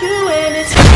you and it's